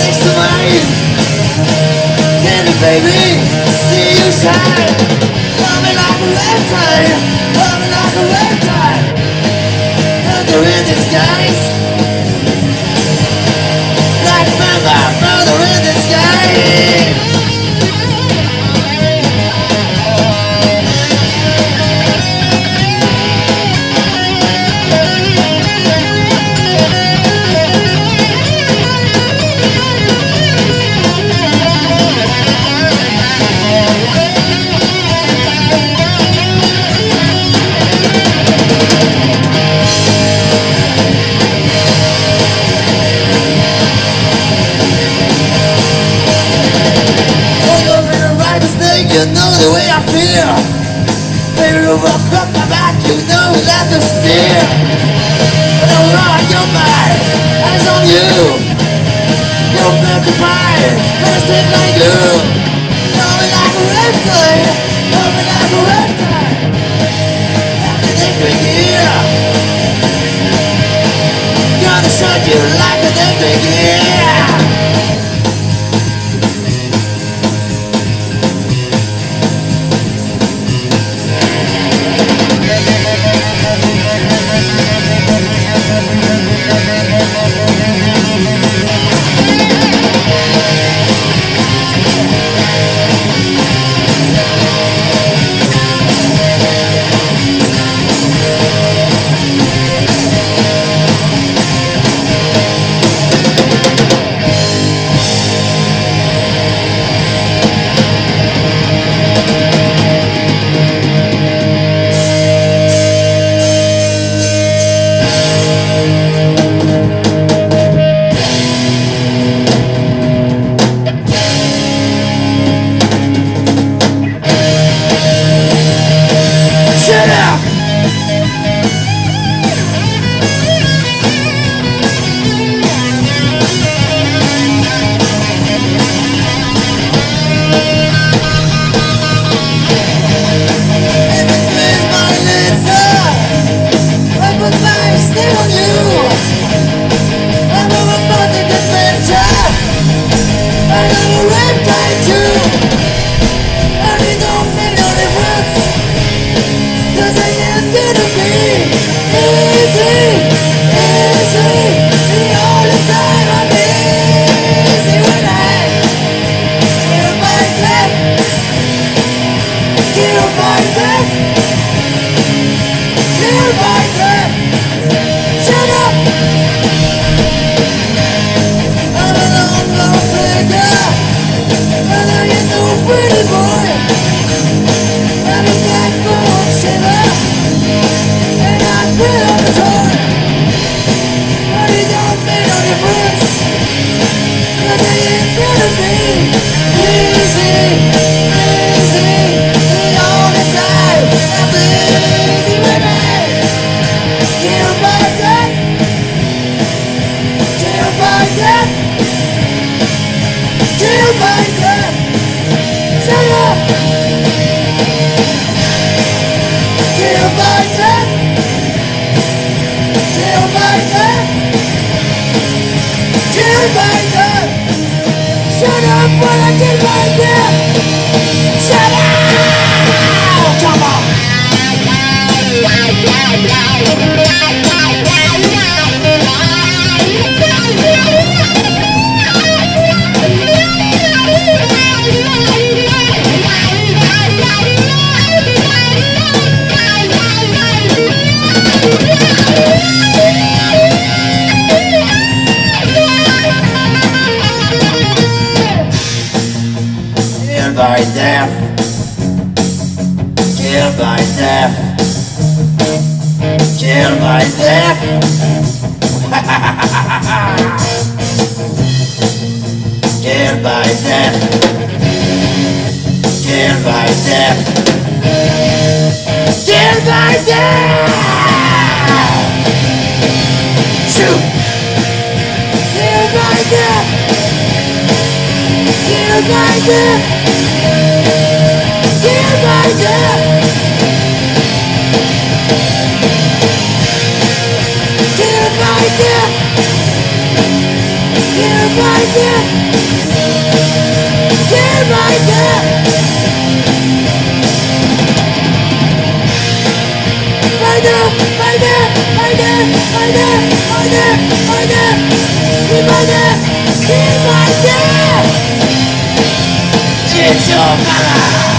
next to mine. Can it, baby? See you shine. Love me like a red reptile. Love me like a red reptile. Under in disguise. you You're built to fight, like you Know me like a reptile, know me like a reptile Everything we hear Gonna shut you like a thing we attitude. Yeah. Come on! death Killed by death Killed by death Killed by death Killed by death Killed by death Shoot. Killed by death Killed by death It's your color.